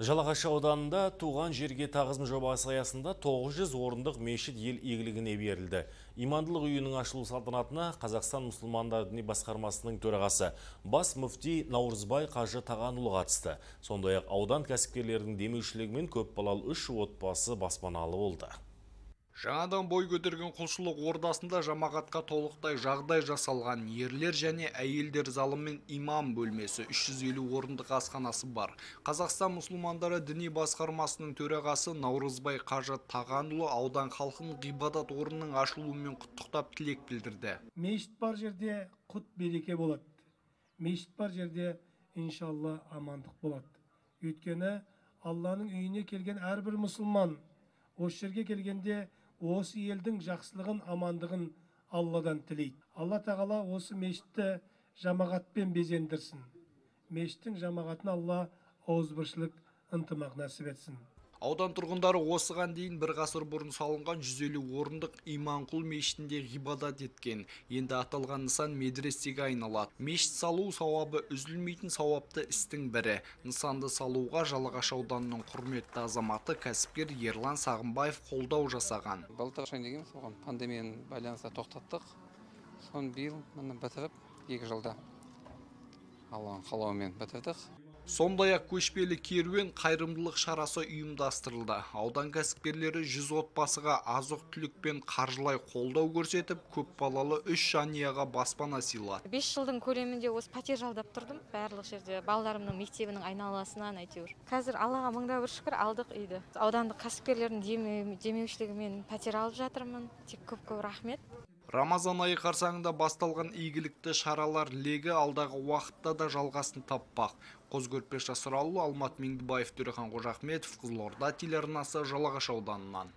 Жалағаш ауданында туған жерге тағызым жобасы аясында 900 орындық мешіт ел игілігіне берілді. Имандылық үйінің ашылу салтанатына Қазақстан мұсылмандар діни басқармасының төрағасы бас мүфти Наурызбай Қажы Тағанұлы қатысты. Сондай-ақ аудан кәсіпкерлерінің демеушілігімен көп балалы үш отбасы баспаналы болды. Жаңадан бой көтерген құлшылық ордасында жамағатқа толықтай жағдай жасалған ерлер және әйелдер залы мен имам бөлмесі 350 орындық асханасы бар. Қазақстан мұсылмандары діни басқармасының төрағасы Наурызбай Қажы Тағанұлы аудан халқын ғибадат орнының ашылуымен құттықтап тілек білдірді. мешіт бар жерде құт береке болады мешіт бар жерде иншалла амандық болады өйткені алланың үйіне келген әрбір мұсылман осы жерге келгенде осы елдің жақсылығын амандығын алладан тілейді. Алла тағала осы мешітті жамағатпен безендірсін. Мешіттің жамағатын алла ауызбіршілік ынтымақ нәсіп етсін. Аудан тұрғындары осыған дейін бір ғасыр бұрын салынған 150 орындық Иманқұл мешітінде ғибадат еткен. Енді аталған нысан медресеге айналады. Мешіт салу сауабы үзілмейтін сауапты істің бірі. Нысанды салуға Жалағаш ауданының құрметті азаматы кәсіпкер Ерлан Сағымбаев қолдау жасаған. былтыр деген соған пандемияның байланысты тоқтаттық соны биыл міне бітіріп екі жылда алланың қалауымен бітірдік Сондай-ақ көшпелі керуен қайырымдылық шарасы ұйымдастырылды. Аудан кәсіпкерлері 100 отбасыға азық түлік пен қаржылай қолдау көрсетіп, көп балалы үш жанұяға баспана сыйлады. бес жылдың көлемінде осы пәтер жалдап тұрдым. Барлық жерде балаларымның мектебінің айналасынан әйтеуір. Қазір аллаға мыңда бір шүкір алдық үйді. Аудандық кәсіпкерлердің деме- демеушілігімен пәтер алып жатырмын. Тек көп көп рахмет. Рамазан айы қарсаңында басталған игілікті шаралар легі алдағы уақытта да жалғасын таппақ. Қозгөрпеш Жасыралу, Алмат Меңдібаев, Төрехан Қожахметов, Қызылорда телеарнасы Жалағаш ауданынан.